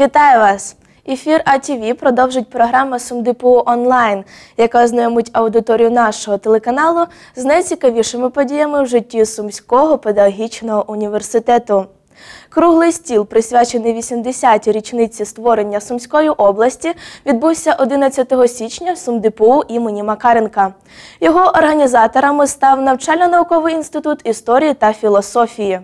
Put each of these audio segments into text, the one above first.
Вітаю вас! Ефір АТВ продовжить програма СумДПУ онлайн, яка ознайомить аудиторію нашого телеканалу з найцікавішими подіями в житті Сумського педагогічного університету. Круглий стіл, присвячений 80-й річниці створення Сумської області, відбувся 11 січня в СумДПУ імені Макаренка. Його організаторами став навчально-науковий інститут історії та філософії.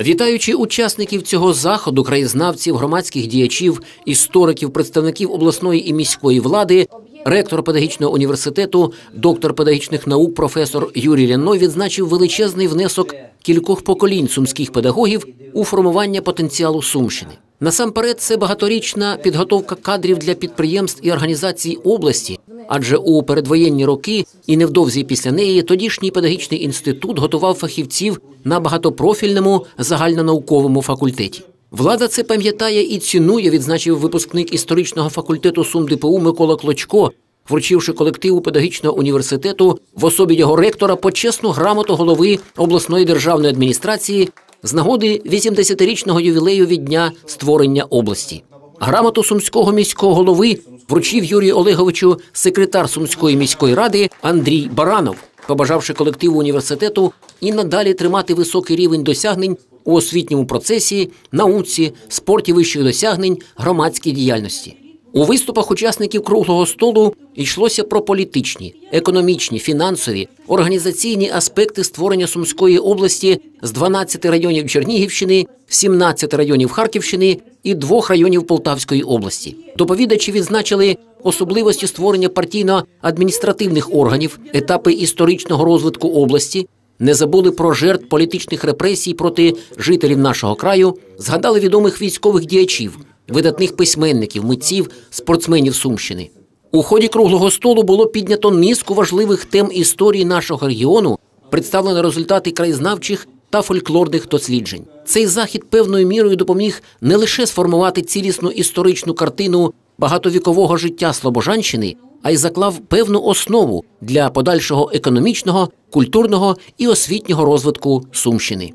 Вітаючи учасників цього заходу, краєзнавців, громадських діячів, істориків, представників обласної і міської влади, ректор педагогічного університету, доктор педагогічних наук, професор Юрій Ляной відзначив величезний внесок кількох поколінь сумських педагогів у формування потенціалу Сумщини. Насамперед, це багаторічна підготовка кадрів для підприємств і організацій області, адже у передвоєнні роки і невдовзі після неї тодішній педагогічний інститут готував фахівців на багатопрофільному загальнонауковому факультеті. Влада це пам'ятає і цінує, відзначив випускник історичного факультету СумДПУ Микола Клочко, вручивши колективу педагогічного університету в особі його ректора почесну грамоту голови обласної державної адміністрації з нагоди 80-річного ювілею від дня створення області. Грамоту сумського міського голови вручив Юрію Олеговичу секретар сумської міської ради Андрій Баранов, побажавши колективу університету і надалі тримати високий рівень досягнень у освітньому процесі, науці, спорті вищих досягнень, громадській діяльності. У виступах учасників круглого столу йшлося про політичні, економічні, фінансові, організаційні аспекти створення Сумської області з 12 районів Чернігівщини, 17 районів Харківщини і двох районів Полтавської області. Доповідачі відзначили особливості створення партійно-адміністративних органів, етапи історичного розвитку області. Не забули про жертв політичних репресій проти жителів нашого краю, згадали відомих військових діячів, видатних письменників, митців, спортсменів Сумщини. У ході круглого столу було піднято низку важливих тем історії нашого регіону, представлено результати краєзнавчих та фольклорних досліджень. Цей захід певною мірою допоміг не лише сформувати цілісну історичну картину багатовікового життя Слобожанщини, а й заклав певну основу для подальшого економічного, культурного і освітнього розвитку Сумщини.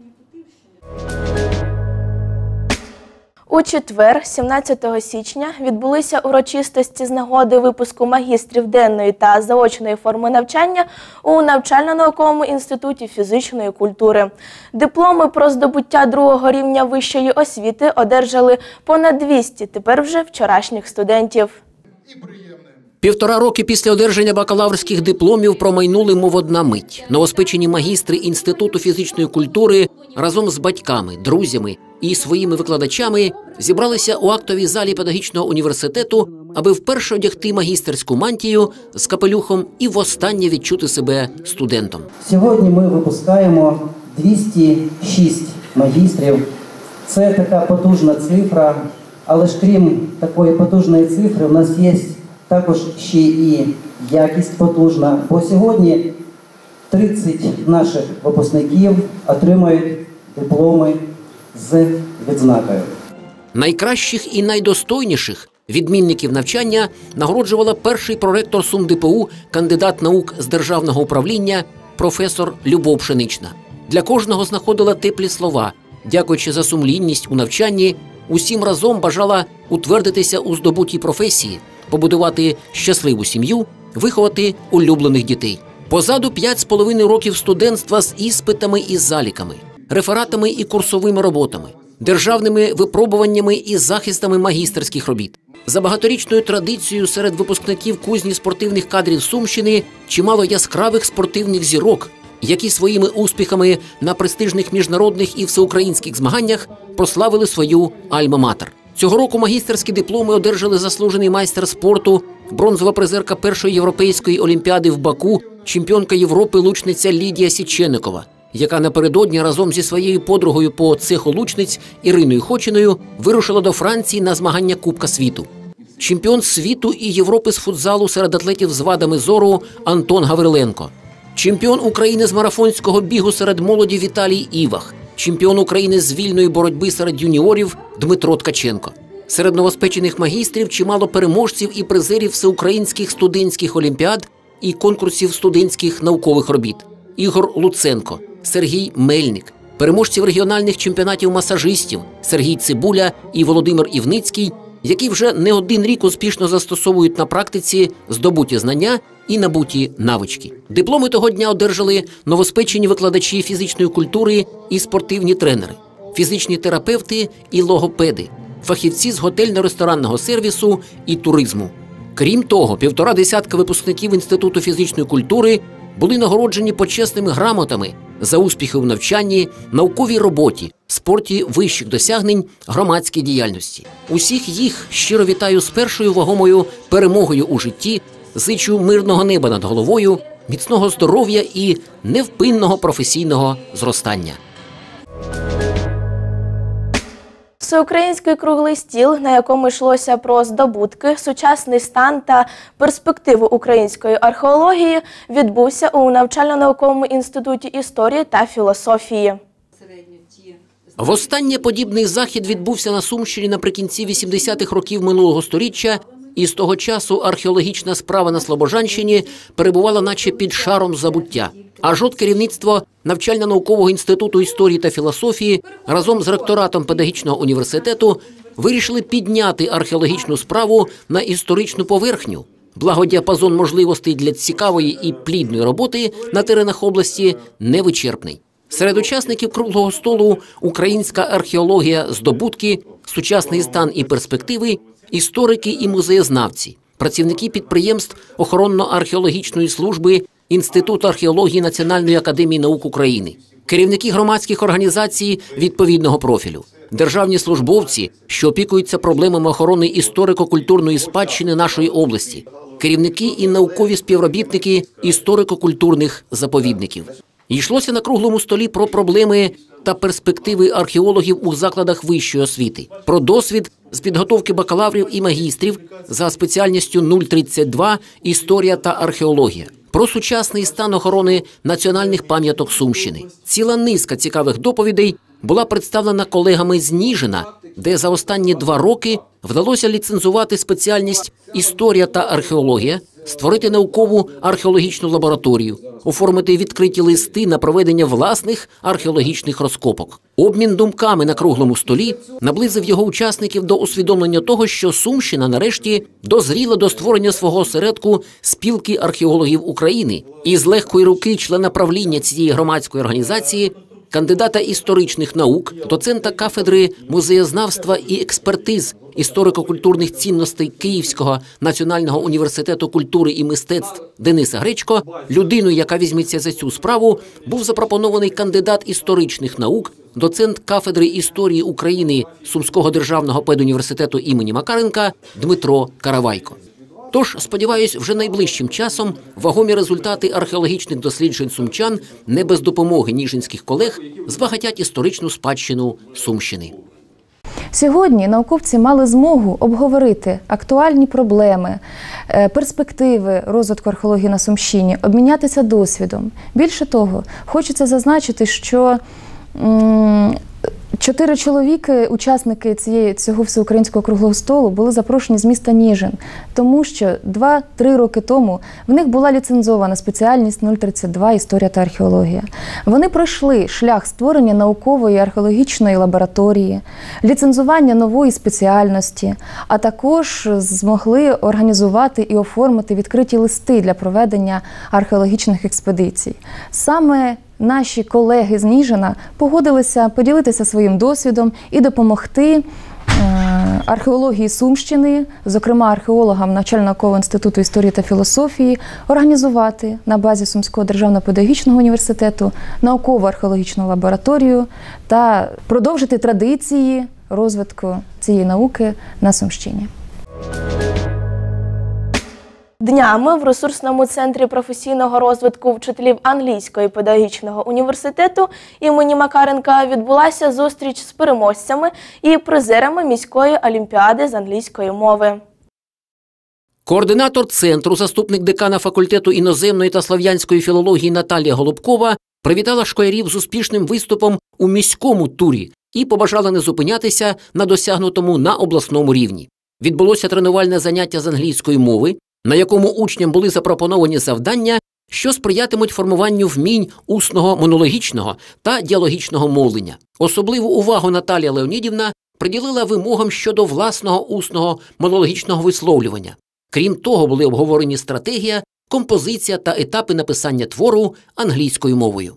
У четвер, 17 січня, відбулися урочистості з нагоди випуску магістрів денної та заочної форми навчання у навчально-науковому інституті фізичної культури. Дипломи про здобуття другого рівня вищої освіти одержали понад 200 тепер вже вчорашніх студентів. Півтора роки після одержання бакалаврських дипломів промайнули мов одна мить. Новоспечені магістри інституту фізичної культури разом з батьками, друзями і своїми викладачами зібралися у актовій залі педагогічного університету, аби вперше одягти магістерську мантію з капелюхом і востаннє відчути себе студентом. Сьогодні ми випускаємо 206 магістрів. Це така потужна цифра, але ж крім такої потужної цифри, у нас є також ще і якість потужна. Бо сьогодні 30 наших випускників отримують дипломи з відзнакою. Найкращих і найдостойніших відмінників навчання нагороджувала перший проректор СумДПУ, кандидат наук з державного управління, професор Любов Пшенична. Для кожного знаходила теплі слова, дякуючи за сумлінність у навчанні, усім разом бажала утвердитися у здобутій професії, побудувати щасливу сім'ю, виховати улюблених дітей. Позаду п'ять з половиною років студентства з іспитами і заліками, рефератами і курсовими роботами, державними випробуваннями і захистами магістерських робіт. За багаторічною традицією серед випускників кузні спортивних кадрів Сумщини чимало яскравих спортивних зірок, які своїми успіхами на престижних міжнародних і всеукраїнських змаганнях прославили свою альма-матер. Цього року магістерські дипломи одержали заслужений майстер спорту, бронзова призерка першої європейської олімпіади в Баку, чемпіонка Європи лучниця Лідія Січеникова, яка напередодні разом зі своєю подругою по цеху лучниць Іриною Хочиною вирушила до Франції на змагання Кубка світу. Чемпіон світу і Європи з футзалу серед атлетів з вадами зору Антон Гавриленко, чемпіон України з марафонського бігу серед молоді Віталій Івах, чемпіон України з вільної боротьби серед юніорів Дмитро Ткаченко. Серед новоспечених магістрів чимало переможців і призерів всеукраїнських студентських олімпіад і конкурсів студентських наукових робіт: Ігор Луценко, Сергій Мельник, переможців регіональних чемпіонатів масажистів Сергій Цибуля і Володимир Івницький, які вже не один рік успішно застосовують на практиці здобуті знання і набуті навички. Дипломи того дня одержали новоспечені викладачі фізичної культури і спортивні тренери, фізичні терапевти і логопеди, фахівці з готельно-ресторанного сервісу і туризму. Крім того, півтора десятка випускників Інституту фізичної культури були нагороджені почесними грамотами за успіхи в навчанні, науковій роботі, спорті вищих досягнень, громадській діяльності. Усіх їх щиро вітаю з першою вагомою перемогою у житті, зичу мирного неба над головою, міцного здоров'я і невпинного професійного зростання. Всеукраїнський круглий стіл, на якому йшлося про здобутки, сучасний стан та перспективу української археології, відбувся у навчально-науковому інституті історії та філософії. Востаннє подібний захід відбувся на Сумщині наприкінці 80-х років минулого століття, і з того часу археологічна справа на Слобожанщині перебувала наче під шаром забуття. Аж от керівництво навчально-наукового інституту історії та філософії разом з ректоратом педагогічного університету вирішили підняти археологічну справу на історичну поверхню. Благодіапазон можливостей для цікавої і плідної роботи на теренах області невичерпний. Серед учасників круглого столу українська археологія, здобутки, сучасний стан і перспективи, історики і музеєзнавці, працівники підприємств охоронно-археологічної служби Інституту археології Національної академії наук України, керівники громадських організацій відповідного профілю, державні службовці, що опікуються проблемами охорони історико-культурної спадщини нашої області, керівники і наукові співробітники історико-культурних заповідників. Йшлося на круглому столі про проблеми та перспективи археологів у закладах вищої освіти, про досвід з підготовки бакалаврів і магістрів за спеціальністю 032 історія та археологія, про сучасний стан охорони національних пам'яток Сумщини. Ціла низка цікавих доповідей була представлена колегами з Ніжина, де за останні два роки вдалося ліцензувати спеціальність історія та археологія, створити наукову археологічну лабораторію, оформити відкриті листи на проведення власних археологічних розкопок. Обмін думками на круглому столі наблизив його учасників до усвідомлення того, що Сумщина нарешті дозріла до створення свого осередку спілки археологів України, і з легкої руки члена правління цієї громадської організації кандидата історичних наук, доцента кафедри музеєзнавства і експертиз історико-культурних цінностей Київського національного університету культури і мистецтв Дениса Гречко, людиною, яка візьметься за цю справу, був запропонований кандидат історичних наук, доцент кафедри історії України Сумського державного педуніверситету імені Макаренка Дмитро Каравайко. Тож, сподіваюсь, вже найближчим часом вагомі результати археологічних досліджень сумчан не без допомоги ніжинських колег збагатять історичну спадщину Сумщини. Сьогодні науковці мали змогу обговорити актуальні проблеми, е, перспективи розвитку археології на Сумщині, обмінятися досвідом. Більше того, хочеться зазначити, що Чотири чоловіки, учасники цієї цього всеукраїнського круглого столу, були запрошені з міста Ніжин, тому що два-три роки тому в них була ліцензована спеціальність 032 історія та археологія. Вони пройшли шлях створення наукової археологічної лабораторії, ліцензування нової спеціальності, а також змогли організувати і оформити відкриті листи для проведення археологічних експедицій. Саме наші колеги з Ніжина погодилися поділитися своїм досвідом і допомогти е, археології Сумщини, зокрема археологам Навчально-наукового інституту історії та філософії, організувати на базі Сумського державного педагогічного університету наукову археологічну лабораторію та продовжити традиції розвитку цієї науки на Сумщині. Днями в ресурсному центрі професійного розвитку вчителів англійського педагогічного університету імені Макаренка відбулася зустріч з переможцями і призерами міської олімпіади з англійської мови. Координатор центру, заступник декана факультету іноземної та слав'янської філології Наталія Голубкова привітала школярів з успішним виступом у міському турі і побажала не зупинятися на досягнутому на обласному рівні. Відбулося тренувальне заняття з англійської мови, на якому учням були запропоновані завдання, що сприятимуть формуванню вмінь усного монологічного та діалогічного мовлення. Особливу увагу Наталія Леонідівна приділила вимогам щодо власного усного монологічного висловлювання. Крім того, були обговорені стратегія, композиція та етапи написання твору англійською мовою.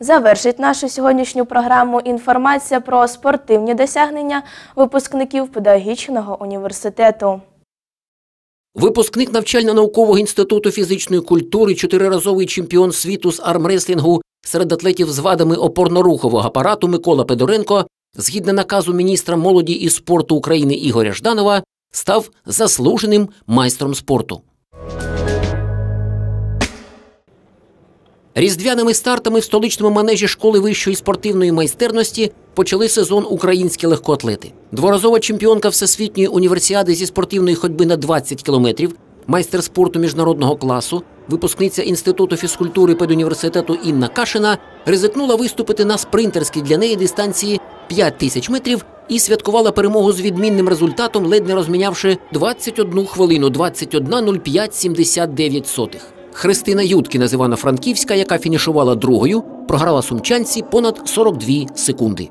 Завершить нашу сьогоднішню програму інформація про спортивні досягнення випускників педагогічного університету. Випускник навчально-наукового інституту фізичної культури, чотириразовий чемпіон світу з армреслінгу серед атлетів з вадами опорно-рухового апарату Микола Педоренко, згідно наказу міністра молоді і спорту України Ігоря Жданова, став заслуженим майстром спорту. Різдвяними стартами в столичному манежі школи вищої спортивної майстерності почали сезон українські легкоатлети. Дворазова чемпіонка всесвітньої універсіади зі спортивної ходьби на 20 кілометрів, майстер спорту міжнародного класу, випускниця інституту фізкультури педуніверситету Інна Кашина ризикнула виступити на спринтерській для неї дистанції 5 тисяч метрів і святкувала перемогу з відмінним результатом, ледь не розмінявши 21 хвилину 21.0579. Христина Юткіна з Івано-Франківська, яка фінішувала другою, програла сумчанці понад 42 секунди.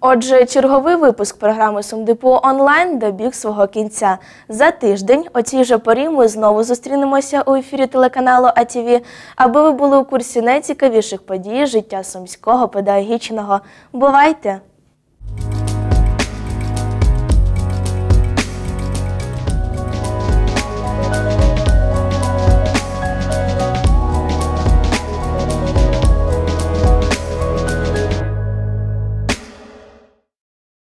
Отже, черговий випуск програми Сумдипо онлайн добіг свого кінця. За тиждень о цій же порі ми знову зустрінемося у ефірі телеканалу АТВ, аби ви були у курсі найцікавіших подій життя сумського педагогічного. Бувайте!